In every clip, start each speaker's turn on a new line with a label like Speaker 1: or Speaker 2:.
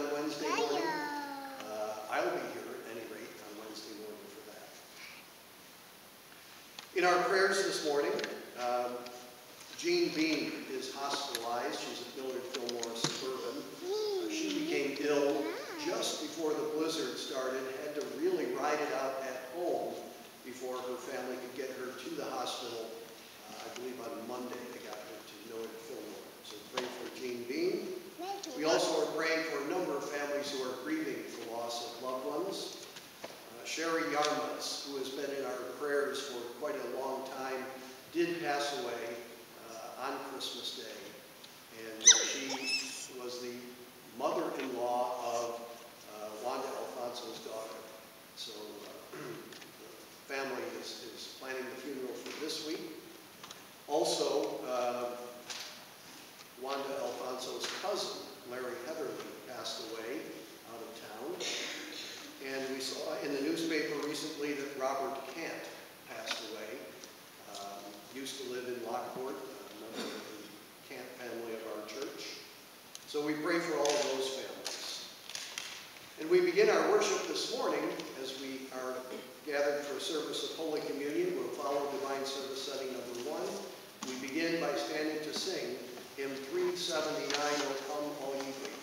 Speaker 1: on Wednesday morning. Uh, I'll be here at any rate on Wednesday morning for that. In our prayers this morning, um, Jean Bean is hospitalized. She's at Millard Fillmore Suburban. Uh, She became ill just before the blizzard started, had to really ride it out at home before her family could get her to the hospital. Uh, I believe on Monday they got her to Millard Fillmore. So pray for Jean Bean. We also are praying for a number of families who are grieving the loss of loved ones. Uh, Sherry Yarmouth, who has been in our prayers for quite a long time, did pass away uh, on Christmas Day. And uh, she was the mother-in-law of uh, Wanda Alfonso's daughter. So uh, the family is, is planning the funeral for this week. Also, uh, Wanda Alfonso's cousin, Larry Heatherly, passed away out of town. And we saw in the newspaper recently that Robert Cant passed away. Um, Used to live in Lockport, member of the Cant family of our church. So we pray for all of those families. And we begin our worship this morning as we are gathered for a service of Holy Communion. We'll follow divine service setting number one. We begin by standing to sing hymn 379, O Come All Ye Faithful.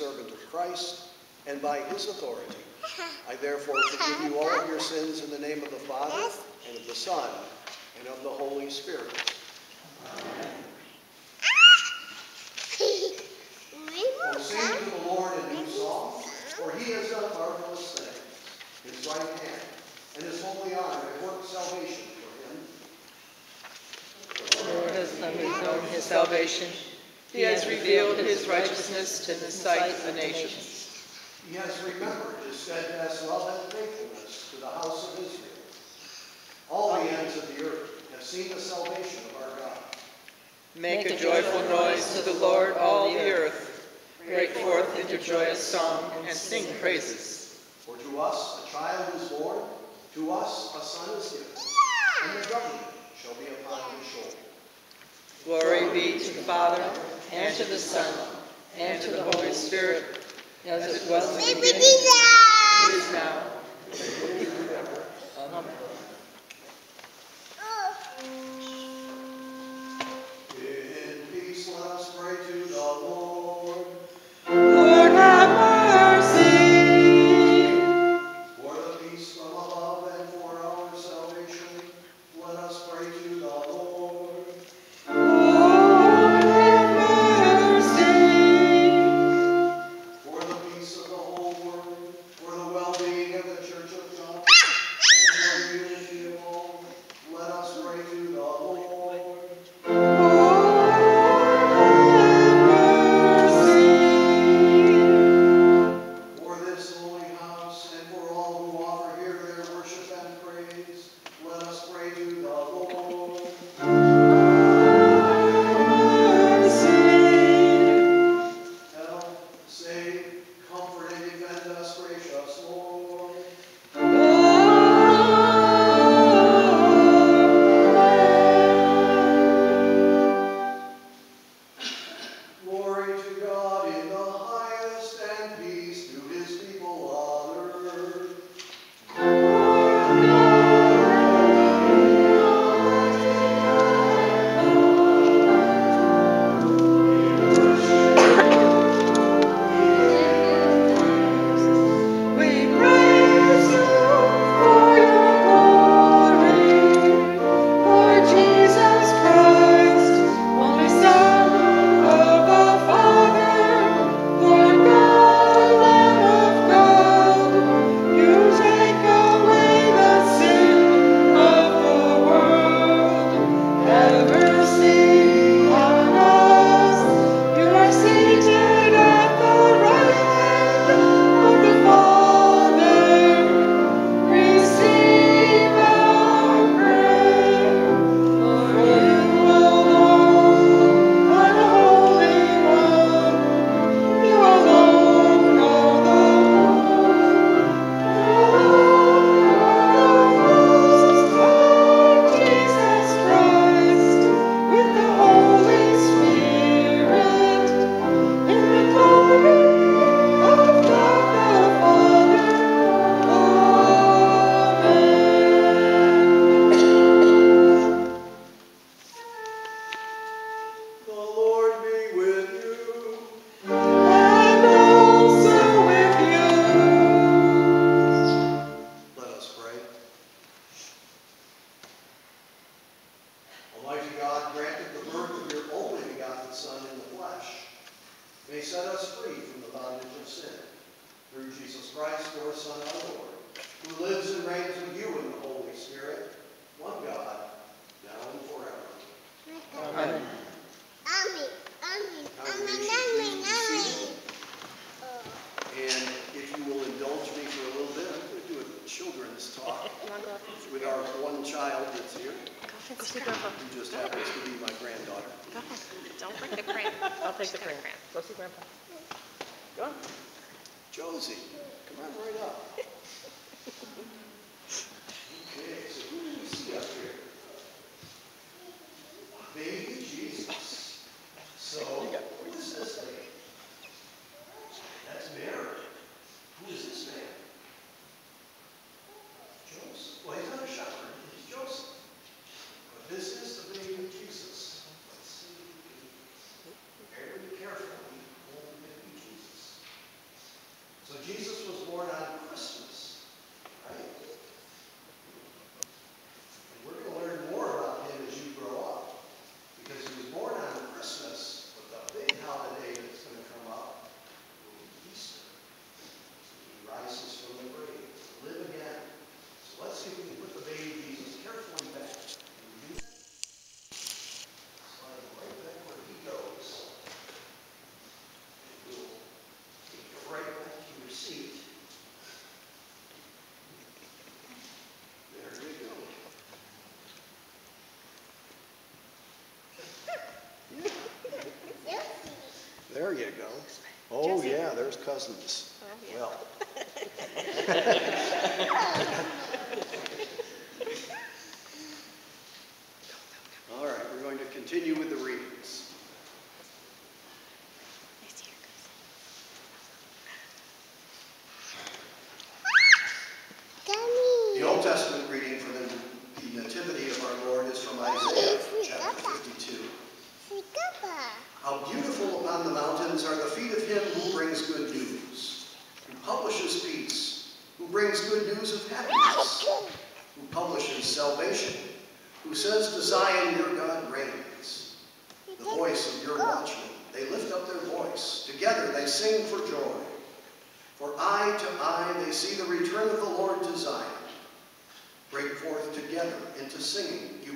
Speaker 1: Servant of Christ, and by his authority, I therefore forgive you all of your sins in the name of the Father, and of the Son, and of the Holy Spirit. Ah! Oh, sing to the Lord a new song, for he has done marvelous things. His right hand and his holy arm have worked salvation for him.
Speaker 2: The Lord has made known his
Speaker 3: salvation. He has revealed his righteousness to the sight of the nations.
Speaker 1: He has remembered his steadfast love and faithfulness to the house of Israel. All the ends of the earth have seen the salvation of our God.
Speaker 3: Make a joyful noise to the Lord, all the earth. Break forth into joyous song and sing praises.
Speaker 1: For to us a child is born, to us a son is given, and the government shall be upon his shoulder.
Speaker 3: Glory be to the Father, and to the Son, and to the Holy Spirit, as it was in the beginning, it is now, and will be forever. Amen.
Speaker 2: take the pram. Go see Grandpa. Go on.
Speaker 1: Josie, come on right up. you go. Oh, yeah, there's cousins. Oh, yeah. Well.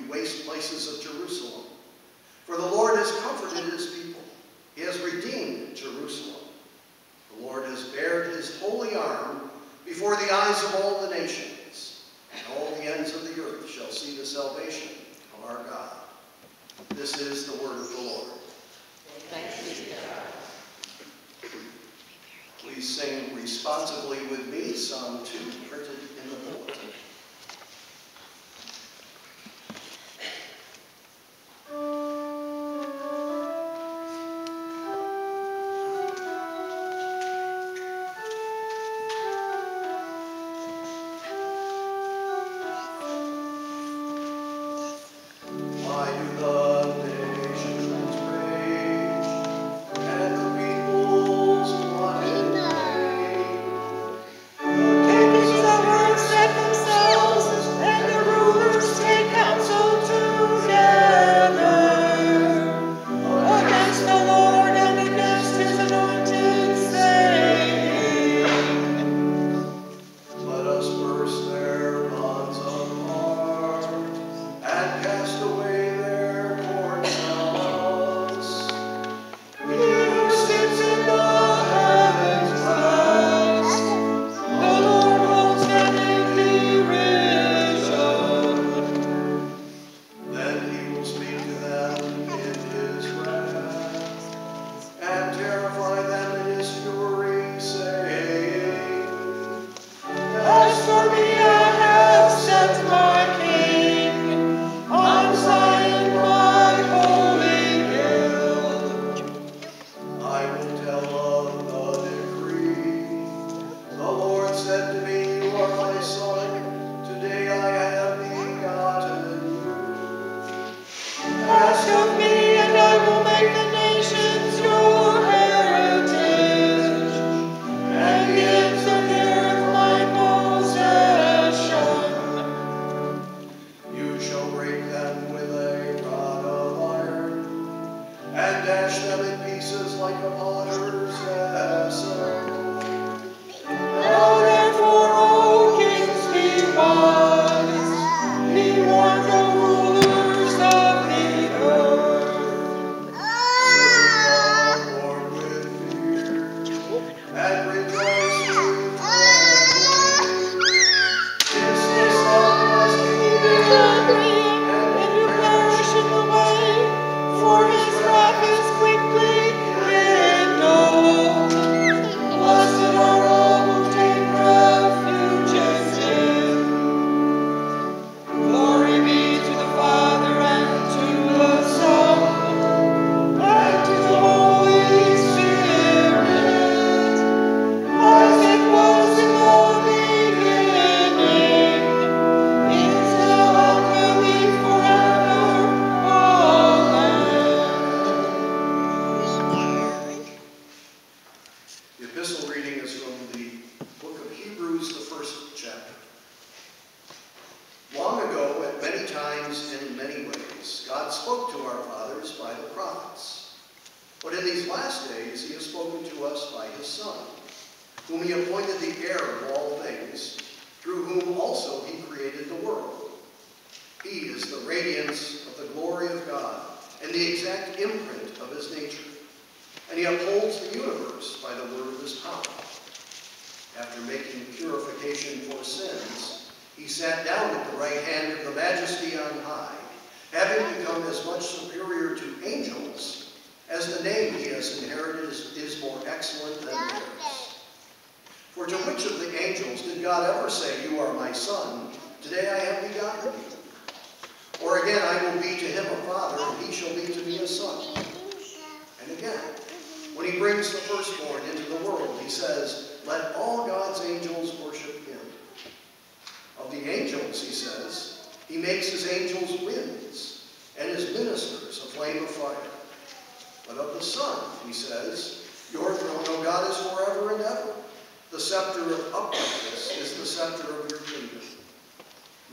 Speaker 1: waste places of Jerusalem. For the Lord has comforted his people. He has redeemed Jerusalem. The Lord has bared his holy arm before the eyes of all the nations, and all the ends of the earth shall see the salvation of our God. This is the word of the Lord.
Speaker 2: Thanks be
Speaker 1: Please sing responsively with me, Psalm 2, printed in the bulletin. He makes his angels winds and his ministers a flame of fire. But of the Son, he says, Your throne, O God, is forever and ever. The scepter of uprightness is the scepter of your kingdom.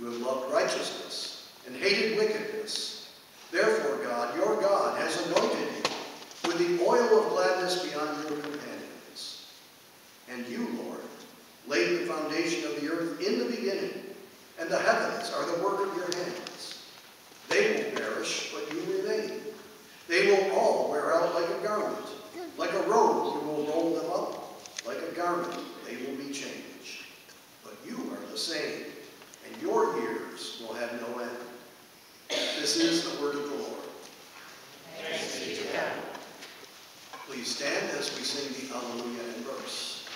Speaker 1: You have loved righteousness and hated wickedness. Therefore, God, your God, has anointed you with the oil of gladness beyond your companions. And you, Lord, laid the foundation of the earth in the beginning, and the heavens are the work of your hands. They will perish, but you remain. They will all wear out like a garment. Like a robe, you will roll them up. Like a garment, they will be changed. But you are the same, and your years will have no end. This is the word of the Lord. Please stand as we sing the Alleluia in verse.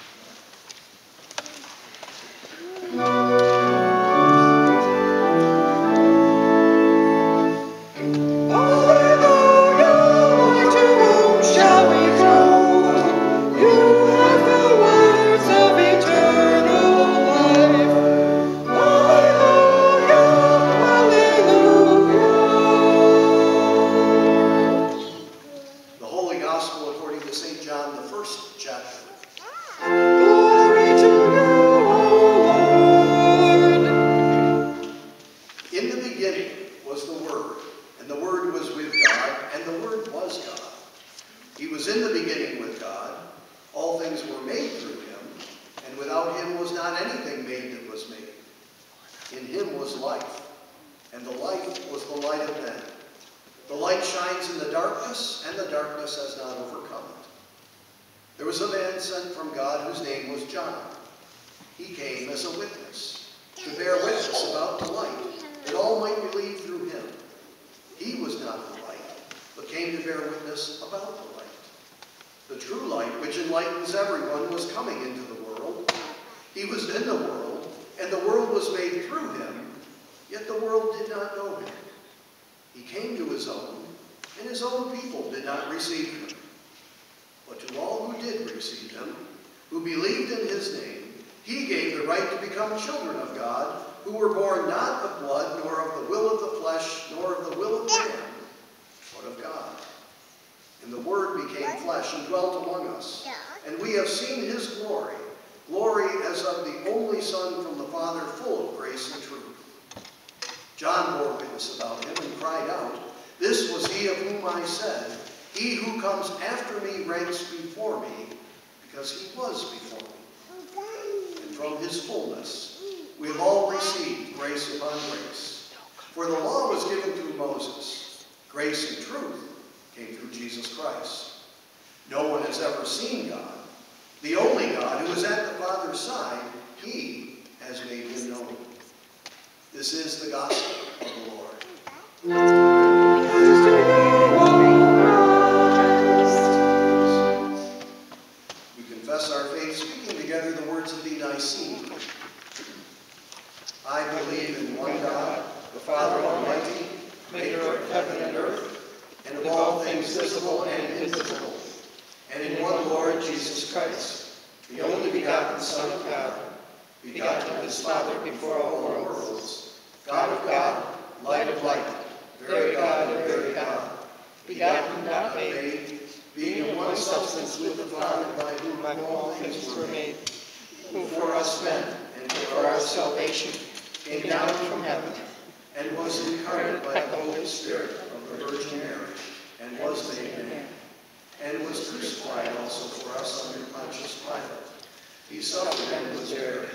Speaker 1: Which enlightens everyone, was coming into the world. He was in the world, and the world was made through him, yet the world did not know him. He came to his own, and his own people did not receive him. But to all who did receive him, who believed in his name, he gave the right to become children of God, who were born not of blood, nor of the will of the flesh, nor of the will of man, but of God. And the Word became flesh and dwelt among us. And we have seen his glory, glory as of the only Son from the Father, full of grace and truth. John bore witness about him and cried out, This was he of whom I said, He who comes after me ranks before me, because he was before me. And from his fullness we have all received grace upon grace. For the law was given through Moses. Grace and truth came through Jesus Christ. No one has ever seen God, The only God who is at the Father's side, he has made him known. This is the gospel of the Lord. We confess our faith speaking together the words of the Nicene Creed. I believe in one God, the Father Almighty, maker of heaven and earth, and of all things visible and invisible, and in one Lord Jesus Christ, the only begotten Son of God, begotten of his Father before all worlds, God of God, light of light, very God of very God, begotten, not made, being in one substance with the Father, by whom all things were made, who for us men and for our salvation came down from heaven, and was incarnate by the Holy Spirit of the Virgin Mary, and was made man, and was crucified also for us under Pontius Pilate. He suffered and was buried,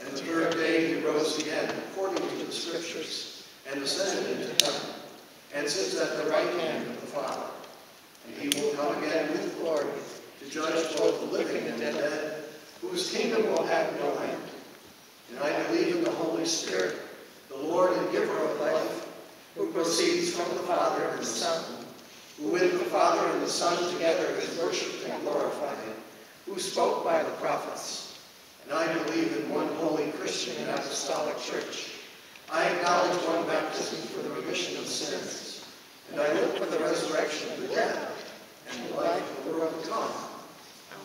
Speaker 1: and the third day he rose again, according to the Scriptures, and ascended into heaven, and sits at the right hand of the Father. And he will come again with glory to judge both the living and the dead, whose kingdom will have no end. And I believe in the Holy Spirit, the Lord and giver of life, who proceeds from the Father and the Son, who with the Father and the Son together is worshipped and glorified, who spoke by the prophets. And I believe in one holy Christian and apostolic church. I acknowledge one baptism for the remission of sins, and I look for the resurrection of the dead and life world to come.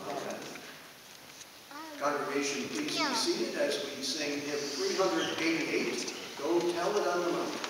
Speaker 1: Amen. Congregation, please be seated as we sing hymn 388, Go Tell It on the Mountain.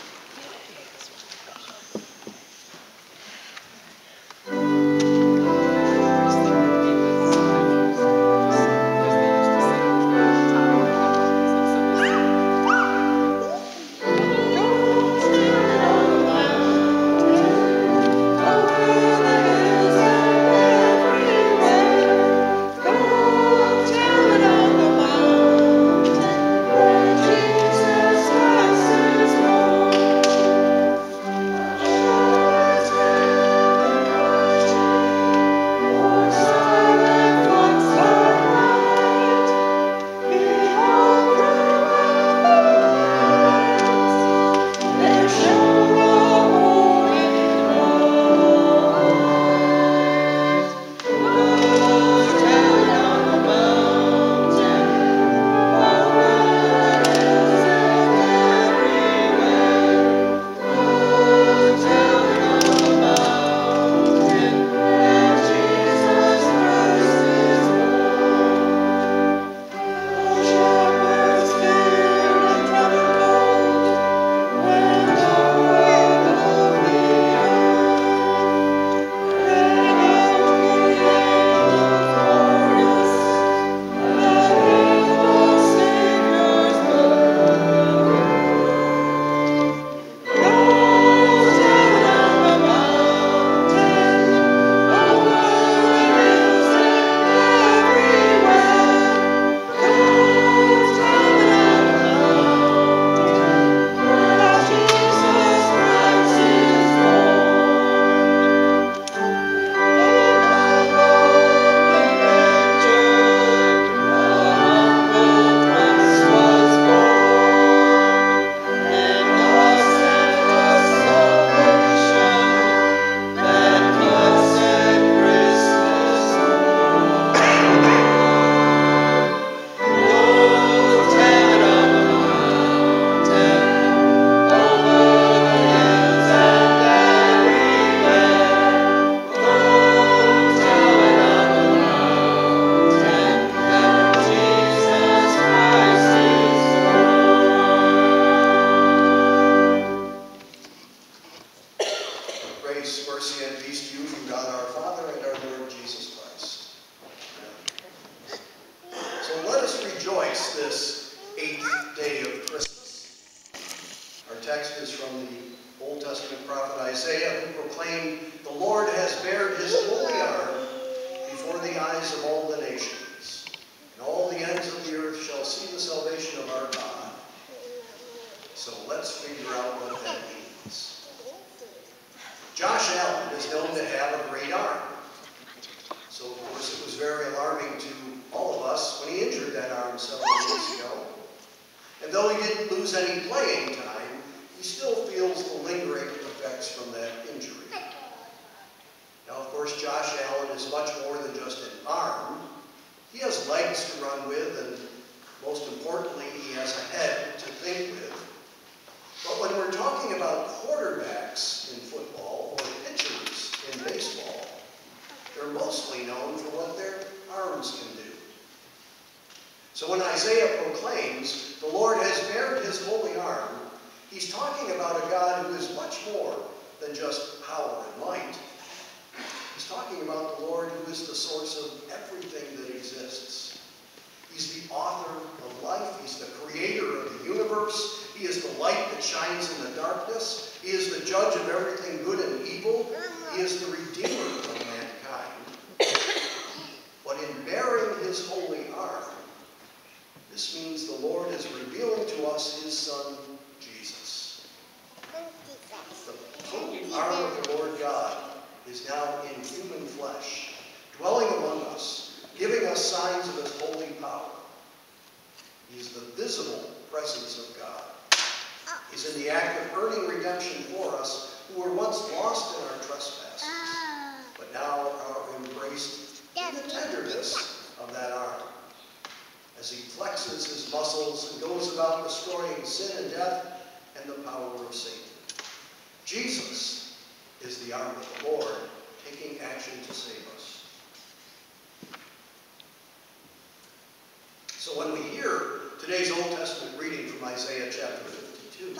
Speaker 1: More than just power and might. He's talking about the Lord who is the source of everything that exists. He's the author of life. He's the creator of the universe. He is the light that shines in the darkness. He is the judge of everything good and evil. He is the redeemer of mankind. But in bearing his holy arm, this means the Lord is revealing to us his Son, Jesus. The arm of the Lord God is now in human flesh, dwelling among us, giving us signs of his holy power. He is the visible presence of God. He's in the act of earning redemption for us who were once lost in our trespasses, but now are embraced in the tenderness of that arm. As he flexes his muscles and goes about destroying sin and death and the power of Satan. Jesus is the arm of the Lord taking action to save us. So when we hear today's Old Testament reading from Isaiah chapter 52,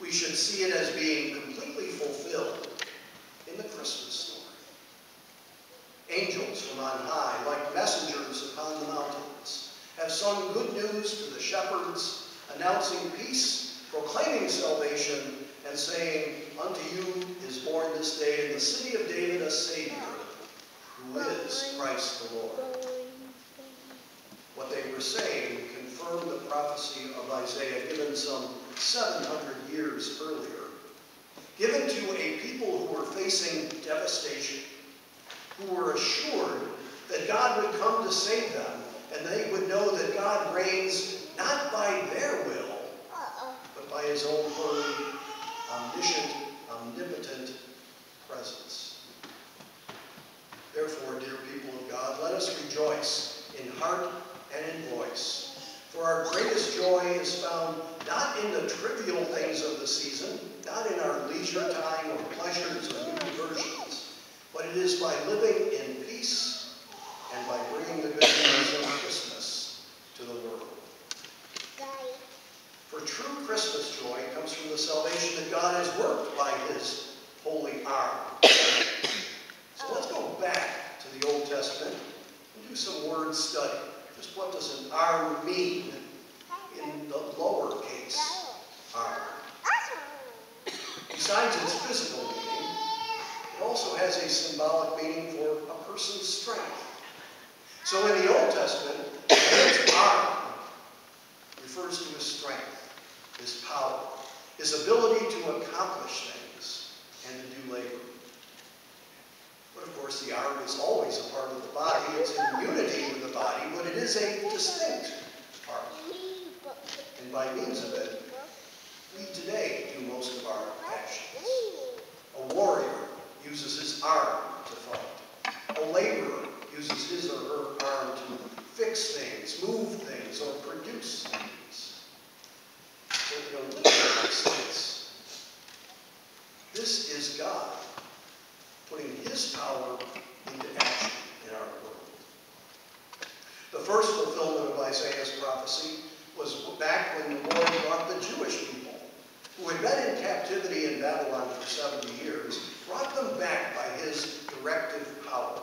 Speaker 1: we should see it as being completely fulfilled in the Christmas story. Angels from on high, like messengers upon the mountains, have sung good news to the shepherds, announcing peace, proclaiming salvation, and saying, Unto you is born this day in the city of David a Savior, who is Christ the Lord. What they were saying confirmed the prophecy of Isaiah given some 700 years earlier, given to a people who were facing devastation, who were assured that God would come to save them, and they would know that God reigns not by their will, but by his own holy, omniscient, omnipotent presence. Therefore, dear people of God, let us rejoice in heart and in voice. For our greatest joy is found not in the trivial things of the season, not in our leisure time or pleasures or diversions, but it is by living in peace and by bringing the good news of Christmas to the world. For true Christmas joy comes from the salvation that God has worked by his holy arm. So let's go back to the Old Testament and do some word study. Just what does an arm mean in the lowercase arm? Besides its physical meaning, it also has a symbolic meaning for a person's strength. So in the Old Testament, his arm refers to his strength, his power, his ability to accomplish things and to do labor. But of course, the arm is always a part of the body. It's in unity with the body, but it is a distinct part. And by means of it, we today do most of our actions. A warrior uses his arm to fight. A laborer uses his or her arm to fix things, move things, or produce things. So, you look at sense. This is God putting his power into action in our world. The first fulfillment of Isaiah's prophecy was back when the Lord brought the Jewish people, who had been in captivity in Babylon for 70 years, brought them back by his directive power.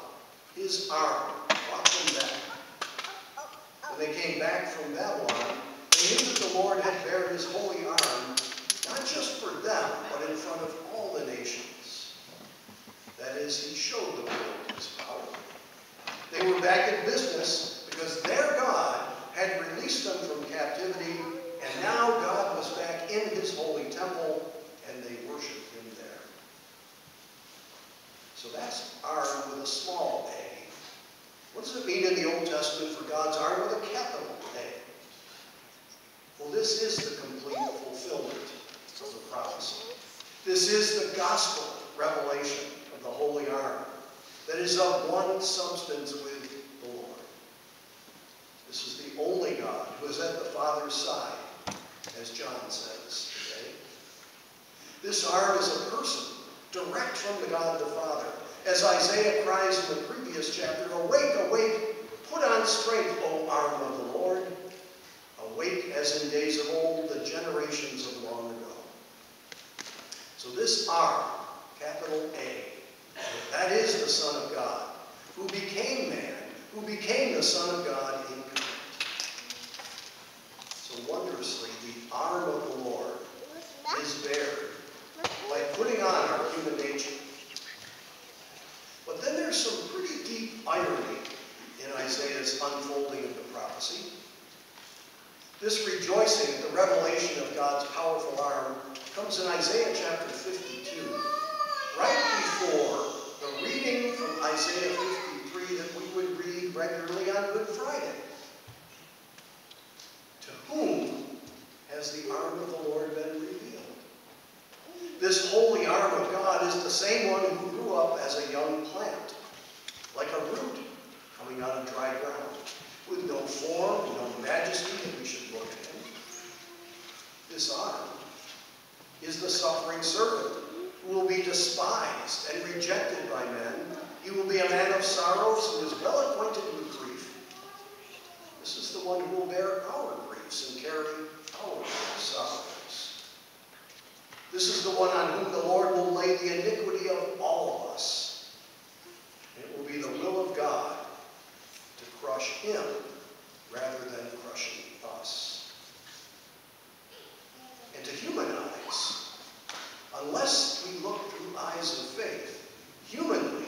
Speaker 1: His arm brought them back. When they came back from Babylon, knew that the Lord had bared his holy arm, not just for them, but in front of all the nations. That is, he showed the world his power. They were back in business because their God had released them from captivity, and now God was back in his holy temple, and they worshiped him there. So that's arm with a small a. What does it mean in the Old Testament for God's arm with a capital this is the complete fulfillment of the prophecy. This is the gospel revelation of the holy arm that is of one substance with the Lord. This is the only God who is at the Father's side, as John says today. This arm is a person, direct from the God the Father. As Isaiah cries in the previous chapter, Awake, awake, put on strength, O arm of the Lord. Awake as in days of old, the generations of long ago. So this arm, capital A, that is the Son of God, who became man, who became the Son of God incarnate. So wondrously, the arm of the Lord is bared by putting on our human nature. But then there's some pretty deep irony in Isaiah's unfolding of the prophecy. This rejoicing at the revelation of God's powerful arm comes in Isaiah chapter 52, right before the reading from Isaiah 53 that we would read regularly on Good Friday. To whom has the arm of the Lord been revealed? This holy arm of God is the same one who grew up as a young plant, like a root coming out of dry ground, with no form, no majesty that we should look at him. This arm is the suffering servant who will be despised and rejected by men. He will be a man of sorrows who is well acquainted with grief. This is the one who will bear our griefs and carry our sorrows. This is the one on whom the Lord will lay the iniquity of all of us. It will be the will of God crush him rather than crushing us. And to human eyes, unless we look through eyes of faith, humanly,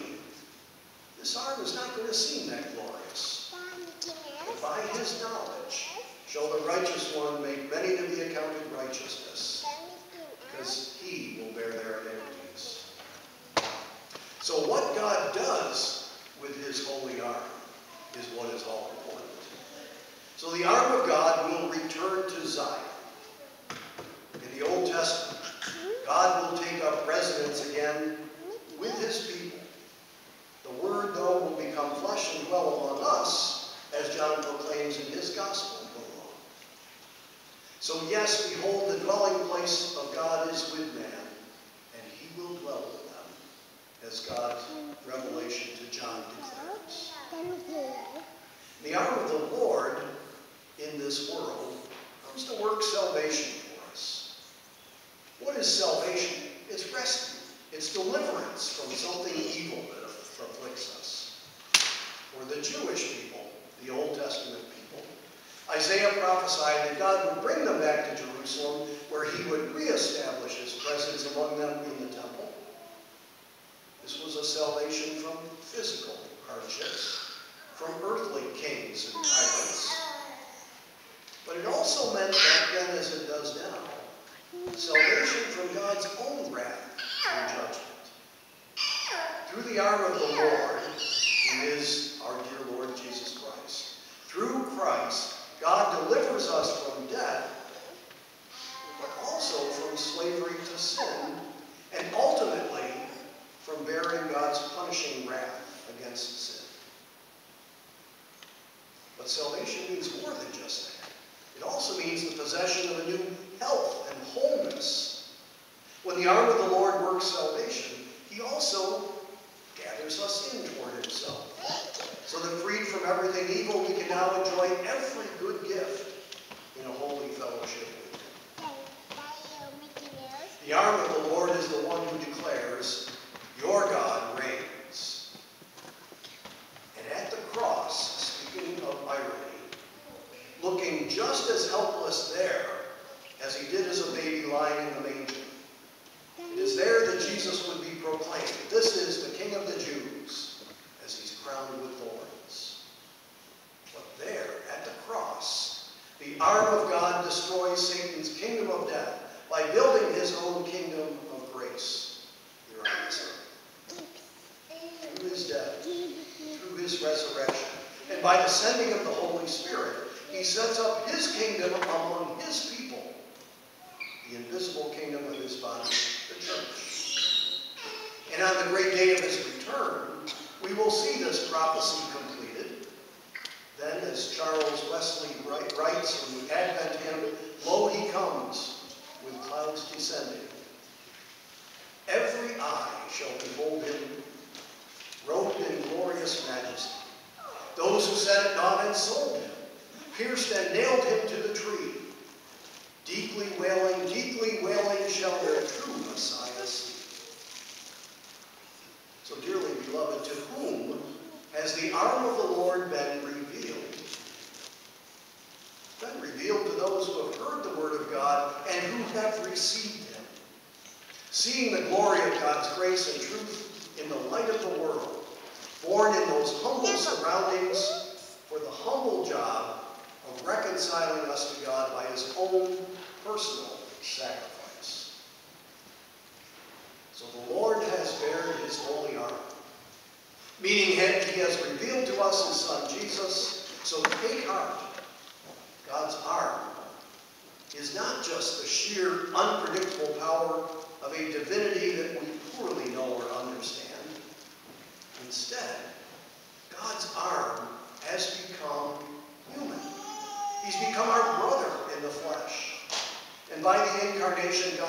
Speaker 1: this arm is not going to seem that glorious. But by his knowledge shall the righteous one make many to be accounted righteousness, because he will bear their iniquities. So what God does with his holy arm is what is all important. So the arm of God will return to Zion. In the Old Testament, God will take up residence again with his people. The word, though, will become flesh and dwell among us, as John proclaims in his gospel. So yes, behold, the dwelling place of God is with man, and he will dwell with them, as God's revelation to John declares. The arm of the Lord in this world comes to work salvation for us. What is salvation? It's rescue. It's deliverance from something evil that afflicts us. For the Jewish people, the Old Testament people, Isaiah prophesied that God would bring them back to Jerusalem where he would reestablish his presence among them in the temple. This was a salvation from physical hardships, from earthly kings and tyrants. But it also meant back then, as it does now, salvation from God's own wrath and judgment. Through the arm of the Lord, who is our dear Lord Jesus Christ, through Christ, God delivers us from death, but also from slavery to sin, and ultimately from bearing God's punishing wrath against sin. But salvation means more than just that. It also means the possession of a new health and wholeness. When the arm of the Lord works salvation, he also gathers us in toward himself. So that freed from everything evil, we can now enjoy every good gift in a holy fellowship with him. The arm of the Lord is the one who declares,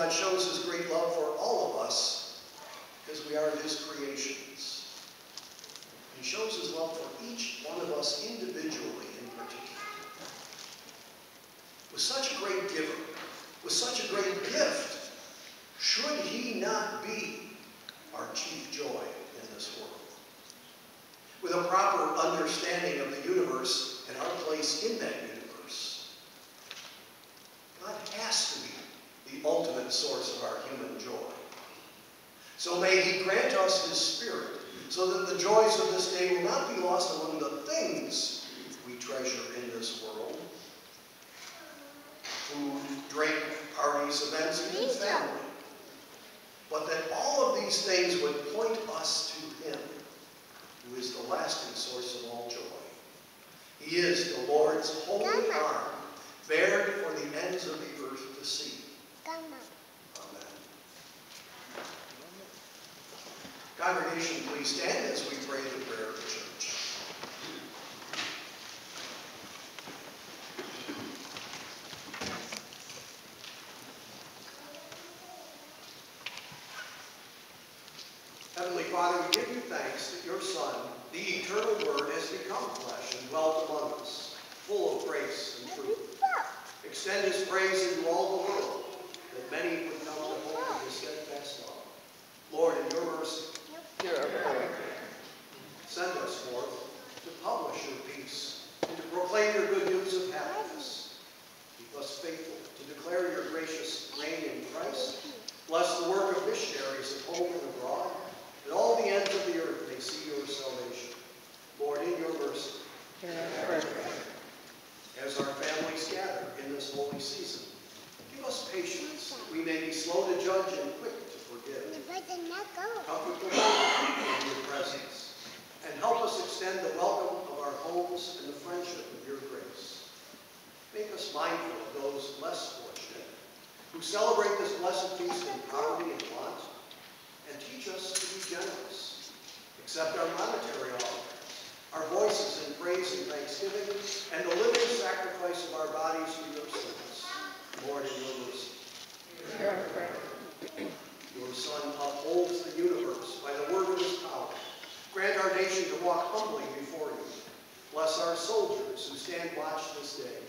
Speaker 1: God shows his great love for all of us because we are his creations. He shows his love for each one of us individually in particular. With such a great giver, with such a great gift, should he not be our chief joy in this world? With a proper understanding of the universe and our place in that universe, God has to be the ultimate source of our human joy. So may he grant us his spirit so that the joys of this day will not be lost among the things we treasure in this world. Food, drink, parties, events, even family. But that all of these things would point us to him, who is the lasting source of all joy. He is the Lord's holy arm, bared for the ends of the earth to see. Amen. Congregation, please stand as we pray the prayer of the church. Heavenly Father, we give you thanks that your Son, the eternal Word, has become flesh and dwelt among us, full of grace and truth. Extend his praise into all the world, that many would come to hope in his steadfast love. Lord, in your mercy,
Speaker 2: Hear our prayer.
Speaker 1: Send us forth to publish your peace and to proclaim your good news of happiness. Keep us faithful to declare your gracious reign in Christ. Bless the work of missionaries at home and abroad, that all the ends of the earth may see your salvation. Lord, in your mercy,
Speaker 2: Hear our prayer.
Speaker 1: as our families gather in this holy season, give us patience that we may be slow to judge and quick to forgive. Comfort the lonely in your presence, and help us extend the welcome of our homes and the friendship of your grace. Make us mindful of those less fortunate, who celebrate this blessed feast in poverty and want, and teach us to be generous. Accept our monetary offerings, our voices in praise and thanksgiving, and the living sacrifice of our bodies to your service. Lord, in your mercy. Your Son upholds the universe by the word of his power. Grant our nation to walk humbly before you. Bless our soldiers who stand watch this day.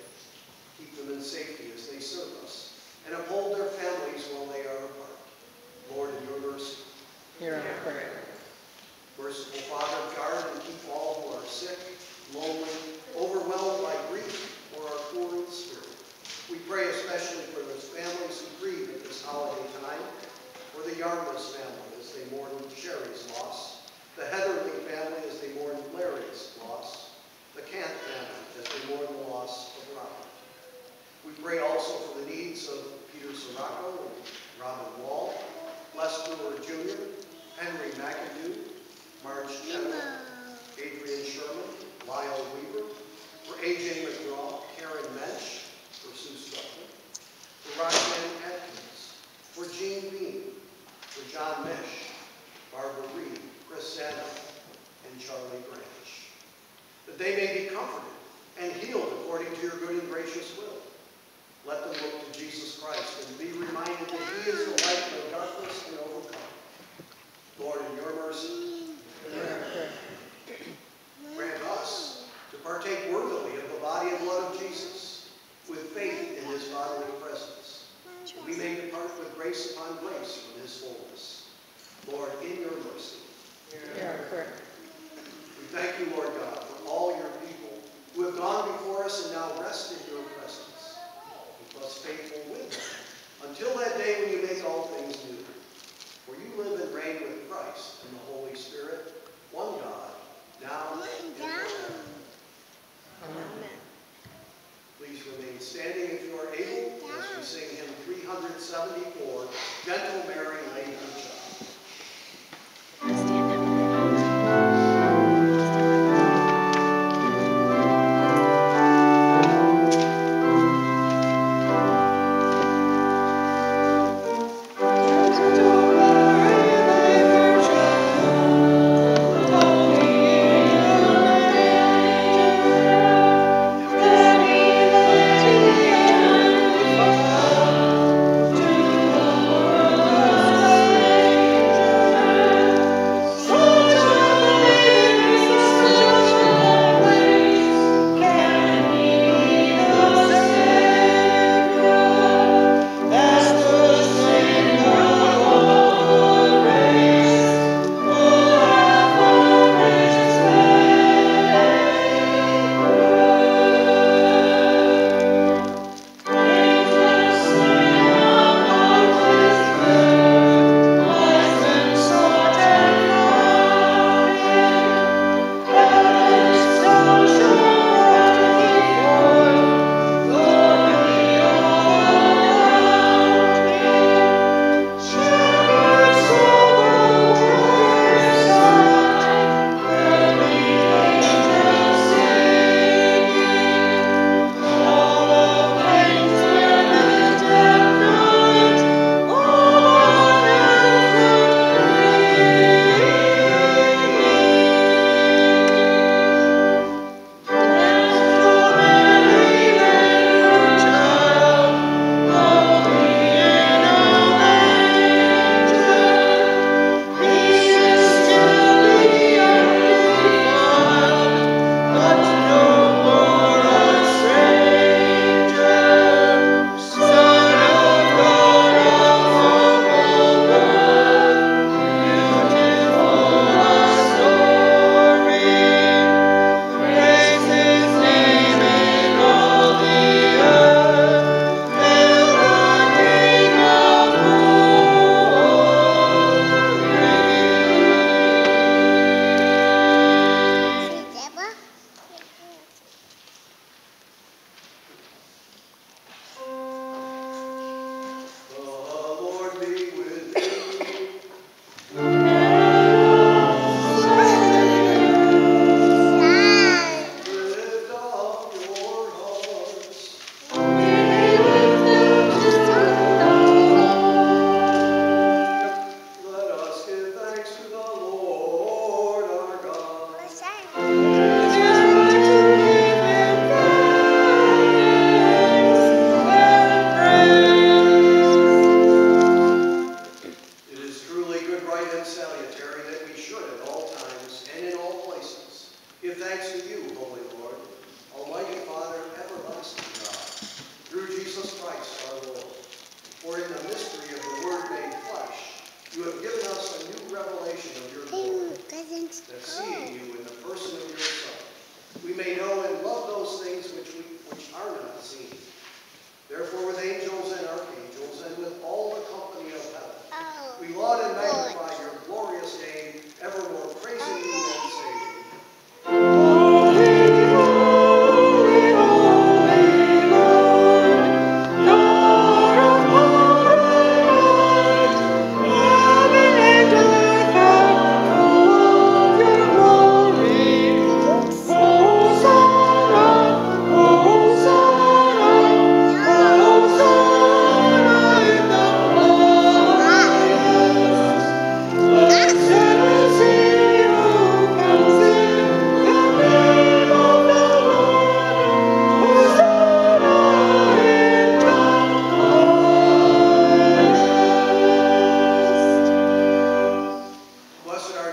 Speaker 1: Keep them in safety as they serve us, and uphold their families while they are apart. Lord, in your mercy.
Speaker 2: Hear our prayer.
Speaker 1: Merciful Father, guard and keep all who are sick, lonely, overwhelmed by grief, or are poor in spirit. We pray especially for those families who grieve at this holiday time, for the Yarmouth family as they mourn Sherry's loss, the Heatherly family as they mourn Larry's loss, the Kant family as they mourn the loss of Robert. We pray also for the needs of Peter Sirocco and Robin Wall, Les Brewer Jr., Henry McAdoo, Marge Chenoweth, Adrian Sherman, Lyle Weaver. For AJ McGraw, Karen Mensch. For Sue Struckman. For Roxanne Atkins. For Jean Bean. For John Mish. Barbara Reed. Chris Santa. And Charlie Branch. That they may be comforted and healed according to your good and gracious will. Let them look to Jesus Christ and be reminded that he is the light no darkness can overcome. Lord, in your mercy, grant us to partake worthily of the body and blood of Jesus, with faith in his bodily presence. We may depart with grace upon grace from his fullness. Lord, in your mercy, we thank you, Lord God, for all your people who have gone before us and now rest in your presence. Us faithful with them until that day when you make all things new. For you live and reign with Christ and the Holy Spirit, one God, now and forever.
Speaker 4: Amen.
Speaker 1: Please remain standing if you are able as we sing hymn 374, Gentle Mary,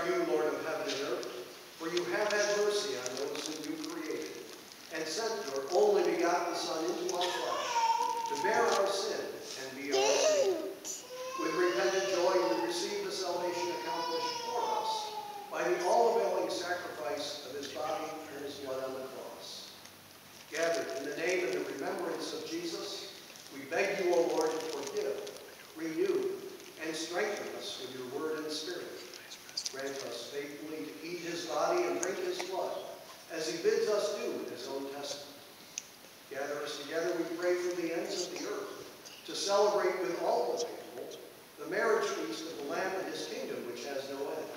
Speaker 1: you, Lord of heaven and earth, for you have had mercy on those whom you created, and sent your only begotten Son into our flesh, to bear our sin and be our Savior. With repentant joy we receive the salvation
Speaker 4: accomplished for
Speaker 5: us
Speaker 1: by the all-availing sacrifice of his body and his blood on the cross. Gathered in the name and the remembrance of Jesus, we beg you, O Lord, to forgive, renew, and strengthen us with your word and spirit grant us faithfully to eat his body and drink his blood, as he bids us do in his own testament. Gather us together, we pray, from the ends of the earth, to celebrate with all the people the marriage feast of the Lamb and his kingdom, which has no end.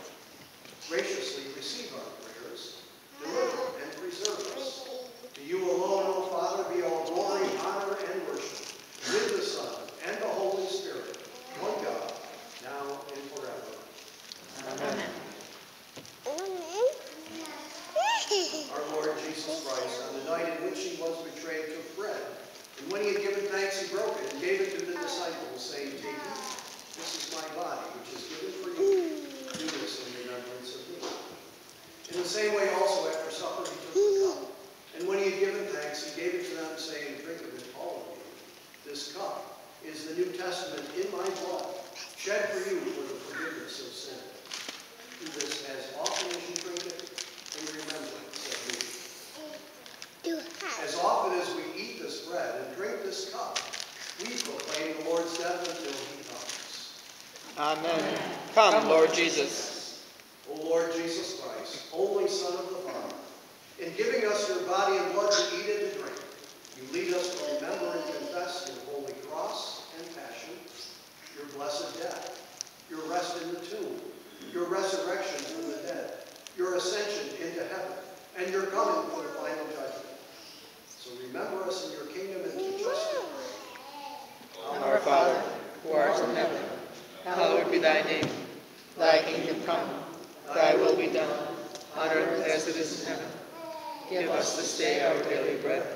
Speaker 1: Graciously receive our prayers, deliver and preserve us. To you alone, O Father, be all glory, honor, and worship, with the Son and the Holy Spirit, one God, now and forever.
Speaker 2: Amen.
Speaker 1: Christ, on the night in which he was betrayed, took bread, and when he had given thanks, he broke it and gave it to the disciples, saying, Take it, this is my body, which is given for you. Do this in remembrance of me. In the same way also, after supper, he took the cup, and when he had given thanks, he gave it to them, saying, Drink of it, all of you. This cup is the New Testament in my blood, shed for you for the forgiveness of sin. Do this as often as you drink it in remembrance. As often as we eat this bread and drink this cup, we proclaim the Lord's death until he comes.
Speaker 3: Amen. Come, Lord Jesus.
Speaker 1: O Lord Jesus Christ, only Son of the Father, in giving us your body and blood to eat and to drink, you lead us to remember and confess your holy cross and passion, your blessed death, your rest in the tomb, your resurrection from the dead, your ascension into heaven, and your coming for the final judgment. So remember us in your kingdom and to pray.
Speaker 3: Our Father, who art in heaven, hallowed be thy name. Thy kingdom come, thy will be done, on earth as it is in heaven. Give us this day our daily bread,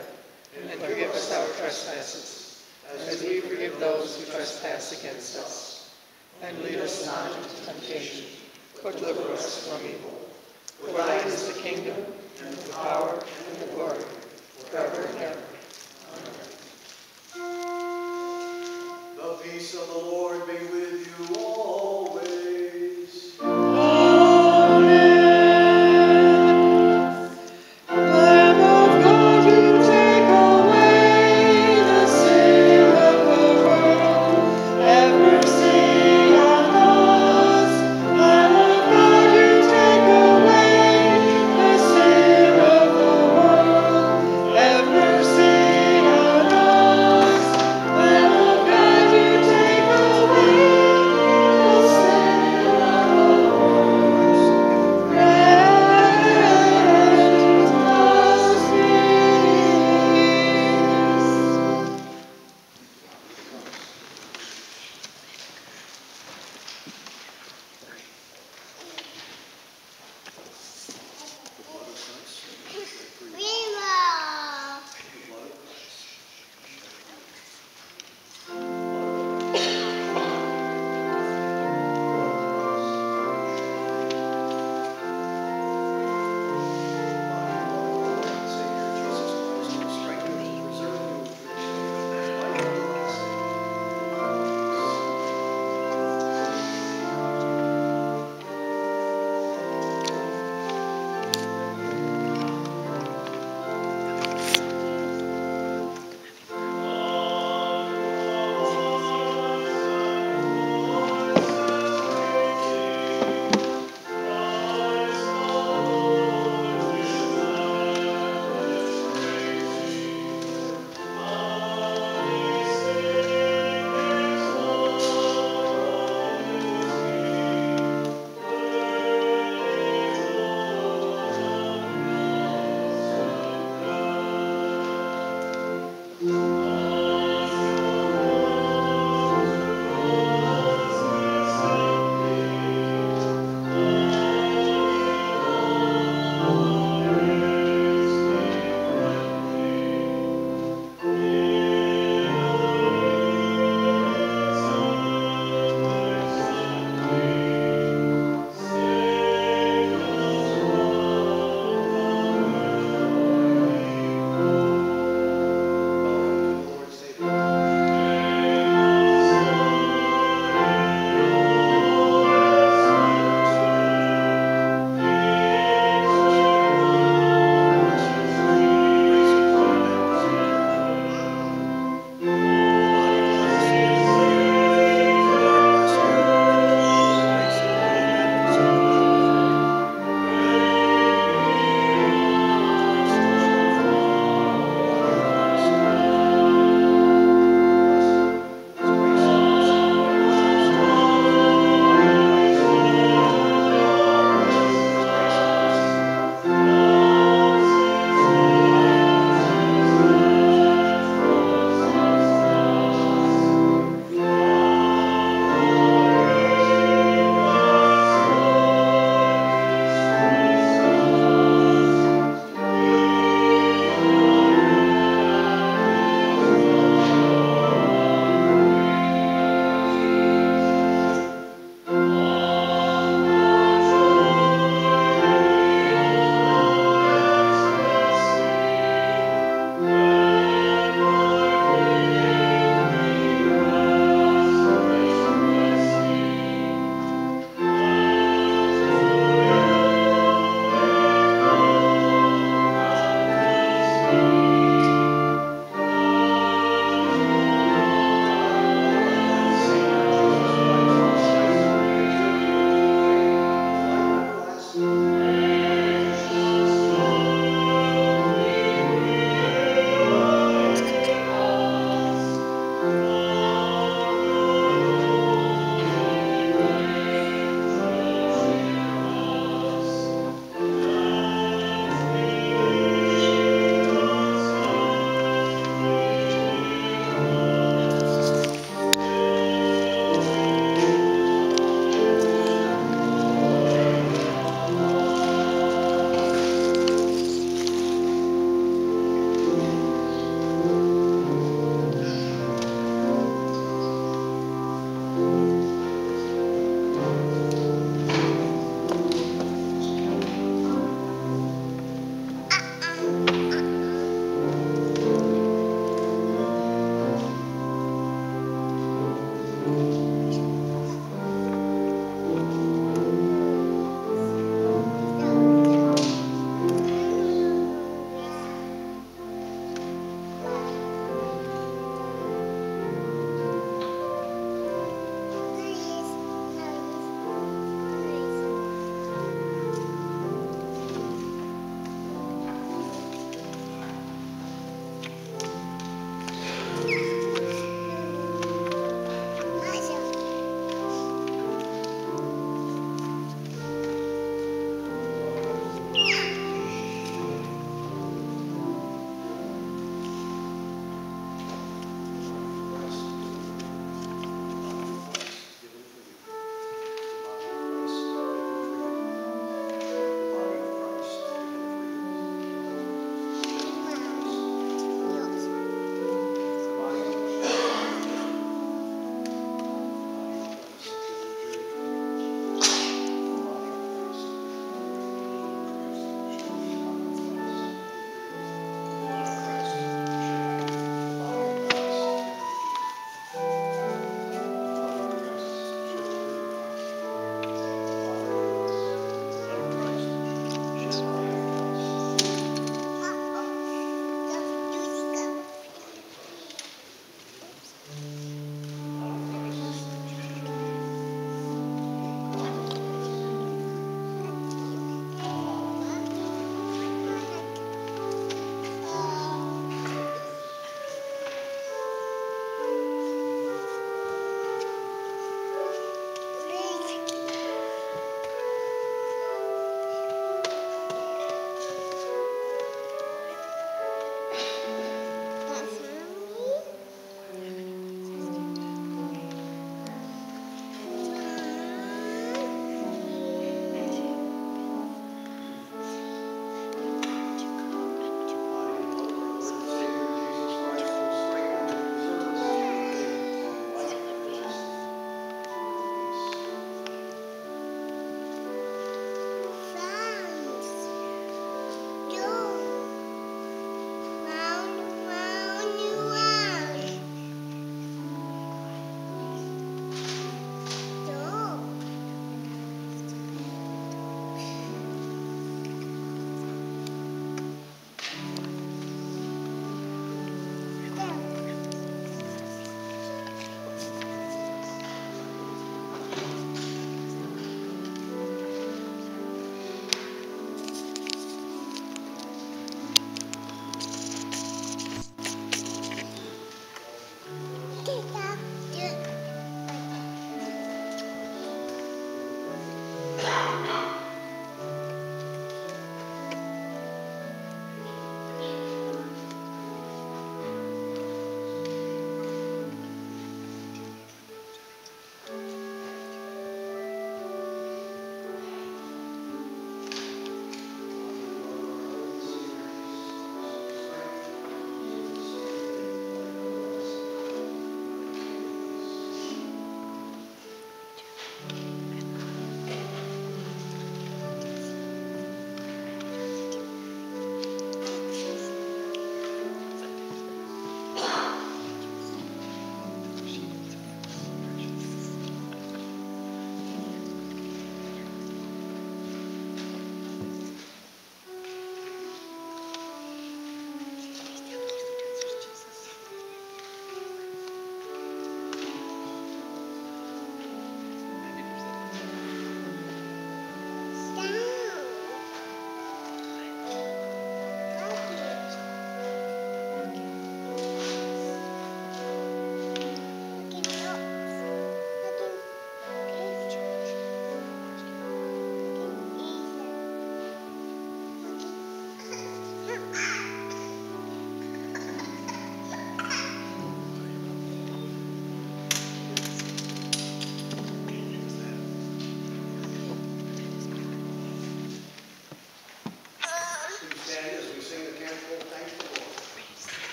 Speaker 3: and forgive us our trespasses, as we forgive those who trespass against us. And lead us not into temptation, but deliver us from evil. For thine is the kingdom, and the power, and the glory, ever.
Speaker 1: The peace of the Lord be with you always.